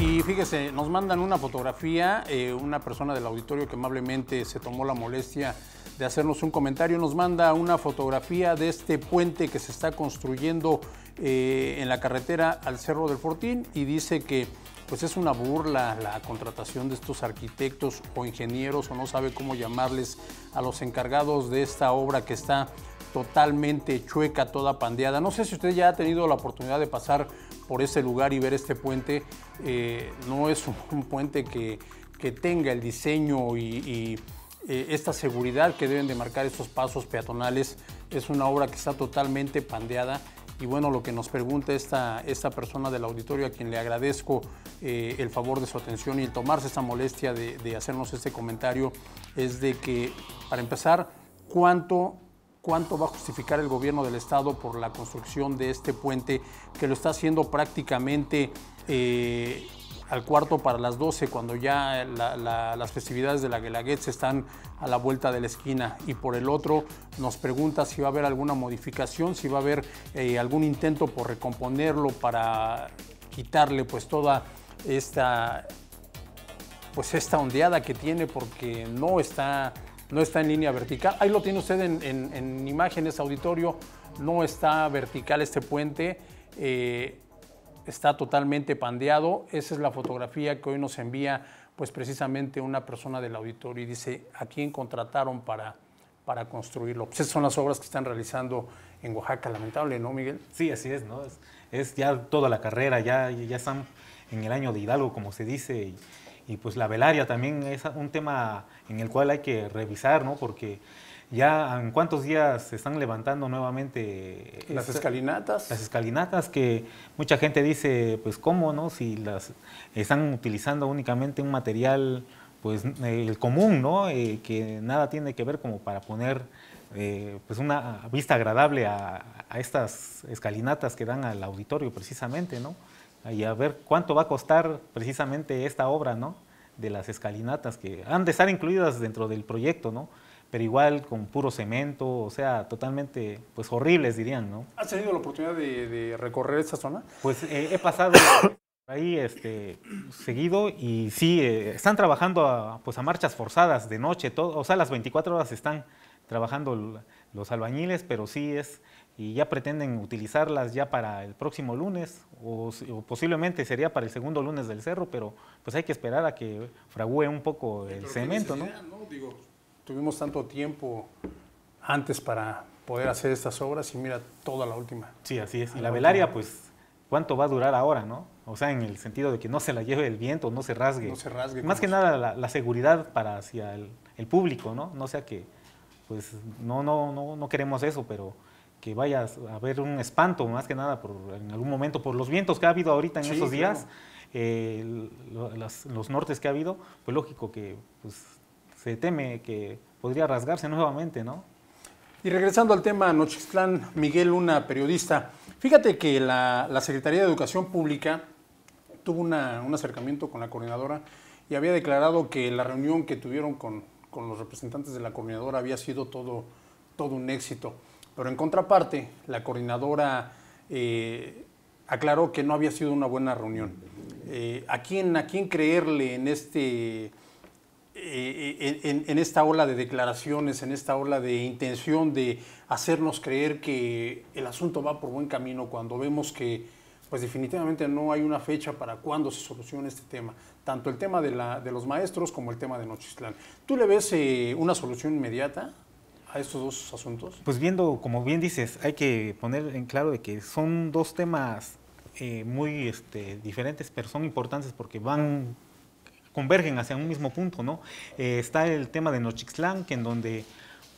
y fíjese, nos mandan una fotografía, eh, una persona del auditorio que amablemente se tomó la molestia de hacernos un comentario, nos manda una fotografía de este puente que se está construyendo eh, en la carretera al Cerro del Fortín y dice que pues es una burla la contratación de estos arquitectos o ingenieros o no sabe cómo llamarles a los encargados de esta obra que está totalmente chueca, toda pandeada. No sé si usted ya ha tenido la oportunidad de pasar por ese lugar y ver este puente. Eh, no es un, puente que, tenga el diseño y, eh, esta seguridad que deben de marcar estos pasos peatonales. Es una obra que está totalmente pandeada. Y bueno, lo que nos pregunta esta, esta persona del auditorio, a quien le agradezco eh, el favor de su atención y el tomarse esta molestia de hacernos este comentario, es de que, para empezar, ¿cuánto cuánto va a justificar el gobierno del estado por la construcción de este puente que lo está haciendo prácticamente eh, al cuarto para las 12 cuando ya las festividades de la Guelaguetza están a la vuelta de la esquina y por el otro nos pregunta si va a haber alguna modificación, si va a haber eh, algún intento por recomponerlo para quitarle pues toda esta pues esta ondeada que tiene porque no está no está en línea vertical. Ahí lo tiene usted en, imágenes, auditorio, no está vertical este puente, eh, está totalmente pandeado. Esa es la fotografía que hoy nos envía pues precisamente una persona del auditorio y dice, ¿a quién contrataron para, para construirlo? Pues esas son las obras que están realizando en Oaxaca, lamentable, ¿no, Miguel? Sí, así es, ¿no? Es, ya toda la carrera, ya, ya están en el año de Hidalgo, como se dice, y pues la velaria también es un tema en el cual hay que revisar, ¿no? Porque ya en cuántos días se están levantando nuevamente las escalinatas. Las escalinatas que mucha gente dice, pues cómo, ¿no? Si las están utilizando únicamente un material, pues el común, ¿no? Eh, que nada tiene que ver como para poner eh, pues una vista agradable a, a, estas escalinatas que dan al auditorio precisamente, ¿no? Y a ver cuánto va a costar precisamente esta obra, ¿no? De las escalinatas que han de estar incluidas dentro del proyecto, ¿no? Pero igual con puro cemento, o sea, totalmente, pues horribles dirían, ¿no? ¿Has tenido la oportunidad de, recorrer esta zona? Pues eh, he pasado ahí este, seguido y sí, eh, están trabajando a, pues a marchas forzadas de noche, todo, o sea, las 24 horas están trabajando los albañiles, pero sí es y ya pretenden utilizarlas ya para el próximo lunes o, posiblemente sería para el segundo lunes del cerro, pero pues hay que esperar a que fragúe un poco el cemento, ¿no? Digo, tuvimos tanto tiempo antes para poder hacer estas obras y mira toda la última. Sí, así es. Y la, velaria, pues, ¿cuánto va a durar ahora, no? O sea, en el sentido de que no se la lleve el viento, no se rasgue. No se rasgue. Más que nada la, seguridad para hacia el, el, público, ¿no? No sea que, pues, no, no, no, no queremos eso, pero que vaya a haber un espanto, más que nada por, en algún momento, por los vientos que ha habido ahorita en esos días, eh, los nortes que ha habido, pues lógico que pues, se teme que podría rasgarse nuevamente, ¿no? Y regresando al tema Nochixtlán, Miguel Luna, periodista, fíjate que la, Secretaría de Educación Pública tuvo un acercamiento con la coordinadora y había declarado que la reunión que tuvieron con, con los representantes de la coordinadora había sido todo, todo un éxito. Pero en contraparte, la coordinadora eh, aclaró que no había sido una buena reunión. Eh, ¿a, quién, ¿A quién creerle en, este, eh, en, esta ola de declaraciones, en esta ola de intención de hacernos creer que el asunto va por buen camino cuando vemos que pues definitivamente no hay una fecha para cuándo se solucione este tema, tanto el tema de, la, de los maestros como el tema de Nochistlán. ¿Tú le ves una solución inmediata? A estos dos asuntos? Pues viendo, como bien dices, hay que poner en claro de que son dos temas eh, muy este, diferentes, pero son importantes porque van, convergen hacia un mismo punto, ¿no? Eh, está el tema de Nochixtlán, que en donde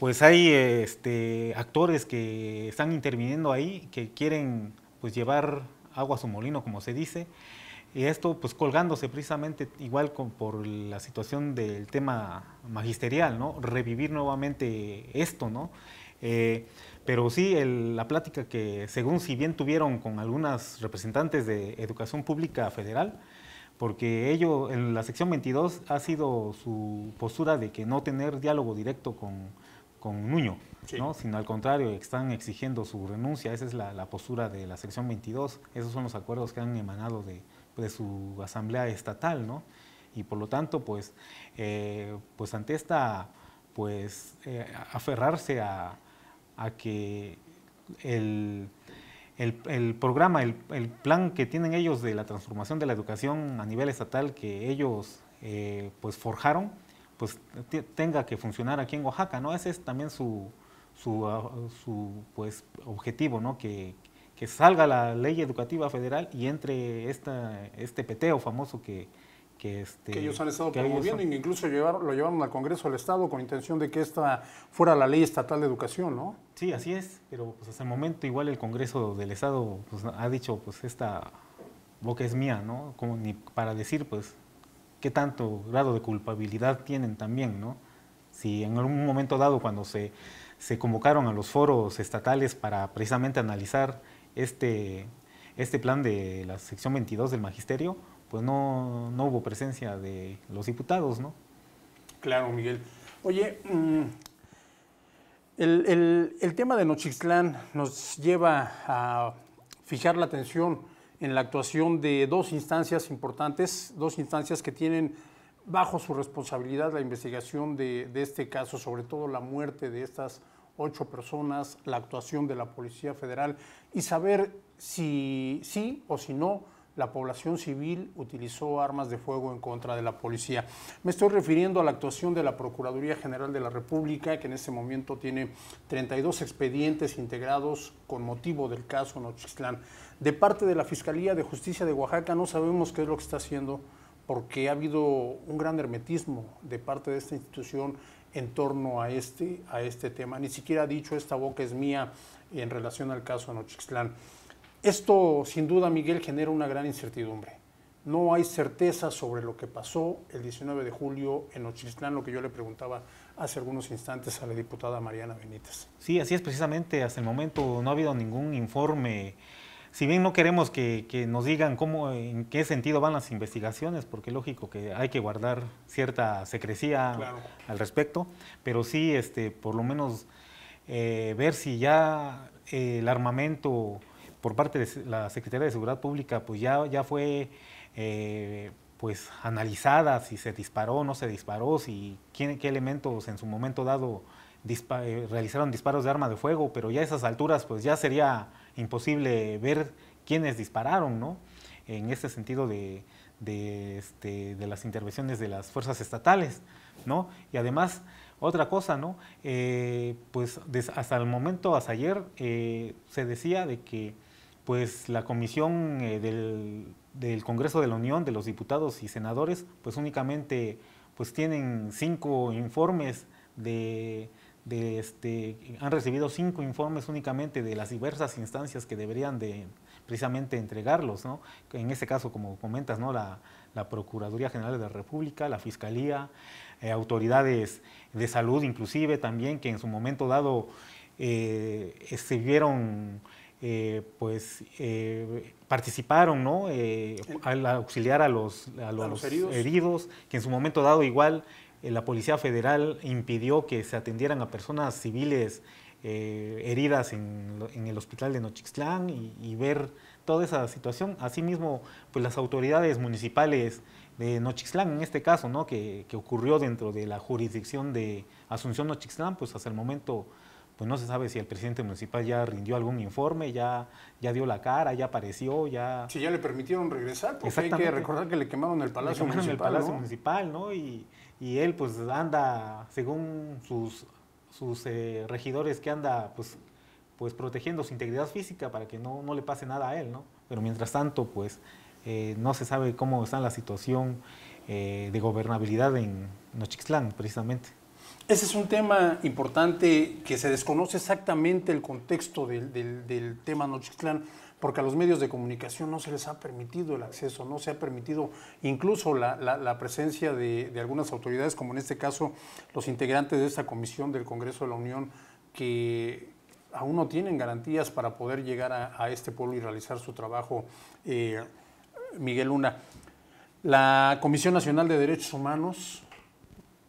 pues hay este, actores que están interviniendo ahí, que quieren pues llevar agua a su molino, como se dice, y esto pues colgándose precisamente igual con, por la situación del tema magisterial, ¿no? Revivir nuevamente esto, ¿no? Eh, pero sí, la plática que según si bien tuvieron con algunas representantes de Educación Pública Federal, porque ello, en la sección 22 ha sido su postura de que no tener diálogo directo con, con Nuño, ¿no? sino al contrario, están exigiendo su renuncia, esa es la, la postura de la sección 22, esos son los acuerdos que han emanado de, de su asamblea estatal, ¿no? Y por lo tanto, pues, eh, pues ante esta, pues, eh, aferrarse a, que el, el, programa, el, el, plan que tienen ellos de la transformación de la educación a nivel estatal que ellos, pues, forjaron, pues, tenga que funcionar aquí en Oaxaca, ¿no? Ese es también su, su, ah, su pues, objetivo, ¿no? Que, que salga la ley educativa federal y entre esta, este peteo famoso que, que, este, que ellos han estado promoviendo e incluso lo llevaron al Congreso del Estado con intención de que esta fuera la ley estatal de educación, ¿no? Sí, así es, pero pues hasta el momento igual el Congreso del Estado pues, ha dicho pues esta boca es mía, ¿no? Como ni para decir pues qué tanto grado de culpabilidad tienen también, ¿no? Si en algún momento dado cuando se, se convocaron a los foros estatales para precisamente analizar este, este plan de la sección 22 del magisterio, pues no, no hubo presencia de los diputados, ¿no? Claro, Miguel. Oye, mm, el, el, tema de Nochixtlán nos lleva a fijar la atención en la actuación de dos instancias importantes, dos instancias que tienen bajo su responsabilidad la investigación de, de este caso, sobre todo la muerte de estas ocho personas, la actuación de la Policía Federal y saber si sí o si no la población civil utilizó armas de fuego en contra de la policía. Me estoy refiriendo a la actuación de la Procuraduría General de la República, que en este momento tiene 32 expedientes integrados con motivo del caso Nochistlán. De parte de la Fiscalía de Justicia de Oaxaca no sabemos qué es lo que está haciendo porque ha habido un gran hermetismo de parte de esta institución en torno a este, a este tema. Ni siquiera ha dicho esta boca es mía en relación al caso de Nochixtlán. Esto, sin duda, Miguel, genera una gran incertidumbre. No hay certeza sobre lo que pasó el 19 de julio en Nochixtlán, lo que yo le preguntaba hace algunos instantes a la diputada Mariana Benítez. Sí, así es precisamente. Hasta el momento no ha habido ningún informe si bien no queremos que, nos digan cómo, en qué sentido van las investigaciones, porque lógico que hay que guardar cierta secrecía al respecto, pero sí, este, por lo menos eh, ver si ya eh, el armamento por parte de la Secretaría de Seguridad Pública, pues ya, ya fue eh, pues analizada, si se disparó o no se disparó, si qué elementos en su momento dado realizaron disparos de arma de fuego, pero ya a esas alturas pues ya sería imposible ver quiénes dispararon, ¿no? En este sentido de, este, de, las intervenciones de las fuerzas estatales, ¿no? Y además, otra cosa, ¿no? Eh, pues hasta el momento, hasta ayer, eh, se decía de que pues la comisión eh, del, del, Congreso de la Unión, de los diputados y senadores, pues únicamente pues tienen cinco informes de este, han recibido cinco informes únicamente de las diversas instancias que deberían de precisamente entregarlos, ¿no? En este caso, como comentas, ¿no? La, Procuraduría General de la República, la Fiscalía, eh, autoridades de salud inclusive también, que en su momento dado eh, vieron, eh, pues, eh, participaron, ¿no? al auxiliar a los, a los, heridos, que en su momento dado igual la Policía Federal impidió que se atendieran a personas civiles eh, heridas en, el hospital de Nochixtlán y, ver toda esa situación. Asimismo, pues las autoridades municipales de Nochixtlán, en este caso, ¿no? que, ocurrió dentro de la jurisdicción de Asunción Nochixtlán, pues hasta el momento pues no se sabe si el presidente municipal ya rindió algún informe, ya, ya dio la cara, ya apareció, ya... Si ya le permitieron regresar, porque hay que recordar que le quemaron el Palacio le quemaron Municipal. el Palacio Municipal, ¿no? Y, y él pues anda, según sus, sus eh, regidores, que anda pues, pues protegiendo su integridad física para que no, no le pase nada a él, ¿no? Pero mientras tanto, pues eh, no se sabe cómo está la situación eh, de gobernabilidad en Nochixtlán, precisamente. Ese es un tema importante que se desconoce exactamente el contexto del, del, tema Nochixtlán porque a los medios de comunicación no se les ha permitido el acceso, no se ha permitido incluso la, presencia de, algunas autoridades, como en este caso los integrantes de esta comisión del Congreso de la Unión, que aún no tienen garantías para poder llegar a, este pueblo y realizar su trabajo. Eh, Miguel Luna, la Comisión Nacional de Derechos Humanos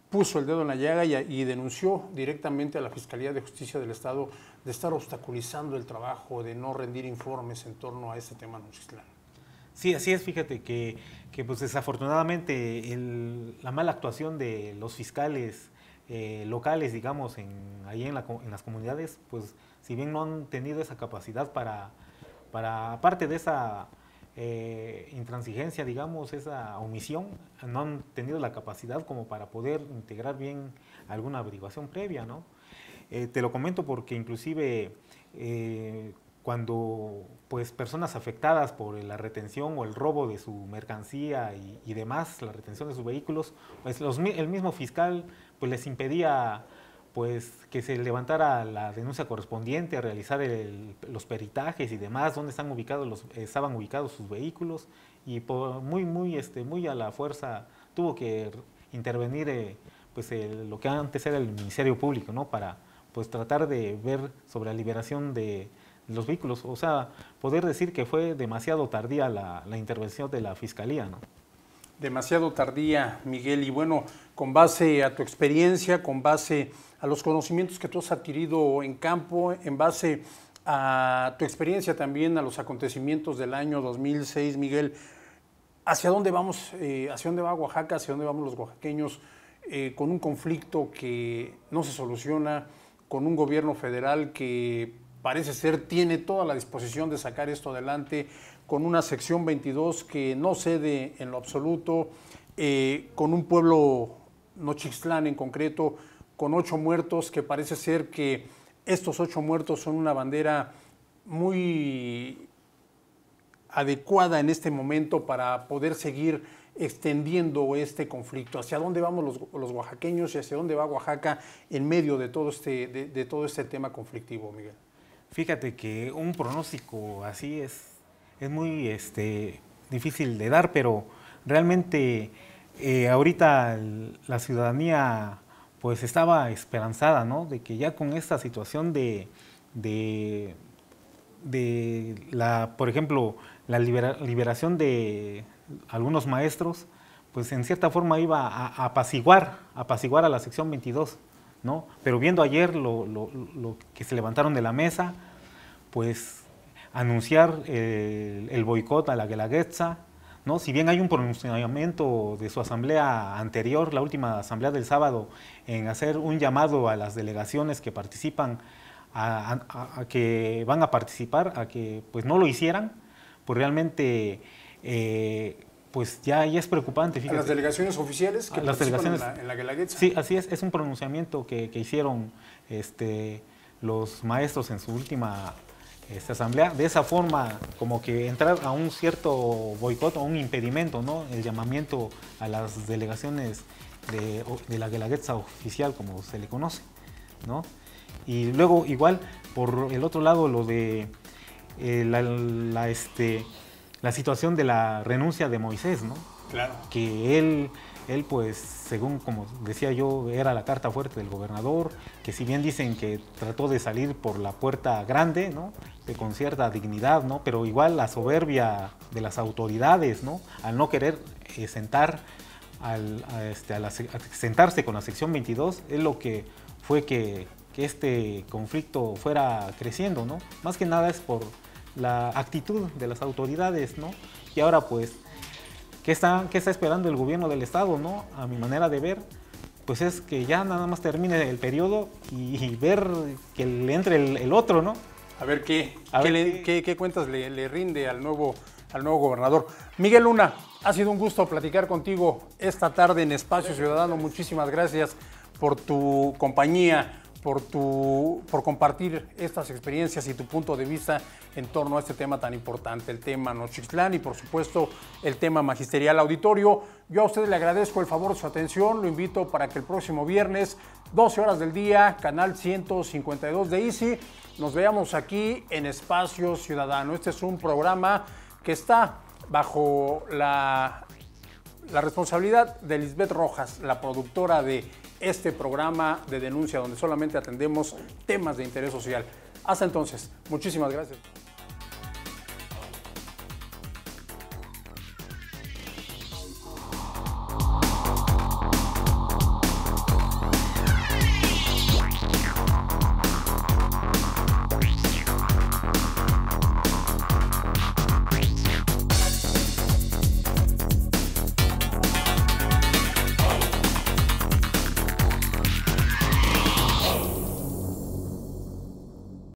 puso el dedo en la llaga y, denunció directamente a la Fiscalía de Justicia del Estado de estar obstaculizando el trabajo, de no rendir informes en torno a este tema Nochistlán. Sí, así es, fíjate que, pues desafortunadamente la mala actuación de los fiscales eh, locales, digamos, en, ahí en, las comunidades, pues si bien no han tenido esa capacidad para, para aparte de esa eh, intransigencia, digamos, esa omisión, no han tenido la capacidad como para poder integrar bien alguna averiguación previa, ¿no? Eh, te lo comento porque inclusive cuando pues personas afectadas por la retención o el robo de su mercancía y, demás, la retención de sus vehículos, pues el mismo fiscal pues les impedía pues que se levantara la denuncia correspondiente, a realizar los peritajes y demás, dónde están ubicados estaban ubicados sus vehículos y por, muy muy este muy a la fuerza tuvo que intervenir eh, pues lo que antes era el Ministerio Público, ¿no? Para pues tratar de ver sobre la liberación de los vehículos, o sea, poder decir que fue demasiado tardía la, la intervención de la Fiscalía, ¿no? Demasiado tardía, Miguel, y bueno, con base a tu experiencia, con base a los conocimientos que tú has adquirido en campo, en base a tu experiencia también a los acontecimientos del año 2006, Miguel, ¿hacia dónde vamos, eh, hacia dónde va Oaxaca, hacia dónde vamos los oaxaqueños eh, con un conflicto que no se soluciona, con un gobierno federal que parece ser tiene toda la disposición de sacar esto adelante, con una sección 22 que no cede en lo absoluto, eh, con un pueblo Nochixtlán en concreto, con ocho muertos, que parece ser que estos ocho muertos son una bandera muy adecuada en este momento para poder seguir extendiendo este conflicto. ¿Hacia dónde vamos los, oaxaqueños y hacia dónde va Oaxaca en medio de todo este, de, todo este tema conflictivo, Miguel? Fíjate que un pronóstico así es, es muy este, difícil de dar, pero realmente eh, ahorita la ciudadanía pues estaba esperanzada, ¿no? De que ya con esta situación de, de, la, por ejemplo, la liberación de algunos maestros, pues en cierta forma iba a, apaciguar, apaciguar a la sección 22, ¿no? Pero viendo ayer lo, que se levantaron de la mesa, pues anunciar el, el boicot a la Guelaguetza, ¿no? Si bien hay un pronunciamiento de su asamblea anterior, la última asamblea del sábado, en hacer un llamado a las delegaciones que participan, a, que van a participar, a que pues no lo hicieran, pues realmente eh, pues ya, ya, es preocupante. Fíjate. ¿A las delegaciones oficiales que las delegaciones, en la, en Sí, así es, es un pronunciamiento que, que hicieron este, los maestros en su última esta asamblea, de esa forma como que entrar a un cierto boicot o un impedimento, ¿no? El llamamiento a las delegaciones de, la Guelaguetza oficial, como se le conoce, ¿no? Y luego igual, por el otro lado, lo de eh, la, este, la situación de la renuncia de Moisés, ¿no? Claro. Que él él, pues, según como decía yo, era la carta fuerte del gobernador, que si bien dicen que trató de salir por la puerta grande, ¿no? De, con cierta dignidad, ¿no? Pero igual la soberbia de las autoridades, ¿no? Al no querer eh, sentar, al, este, sentarse con la sección 22, es lo que fue que, que este conflicto fuera creciendo, ¿no? Más que nada es por la actitud de las autoridades, ¿no? Y ahora pues ¿Qué está, ¿Qué está esperando el gobierno del Estado, no? A mi manera de ver, pues es que ya nada más termine el periodo y, ver que le entre el, otro, ¿no? A ver qué, qué, cuentas le, rinde al nuevo, al nuevo gobernador. Miguel Luna, ha sido un gusto platicar contigo esta tarde en Espacio Ciudadano. Muchísimas gracias por tu compañía por, tu, por compartir estas experiencias y tu punto de vista en torno a este tema tan importante, el tema Nochixtlán y por supuesto el tema magisterial auditorio. Yo a ustedes le agradezco el favor de su atención, lo invito para que el próximo viernes, 12 horas del día, canal 152 de Easy, nos veamos aquí en Espacio Ciudadano. Este es un programa que está bajo la, la responsabilidad de Lisbeth Rojas, la productora de este programa de denuncia donde solamente atendemos temas de interés social. Hasta entonces, muchísimas gracias.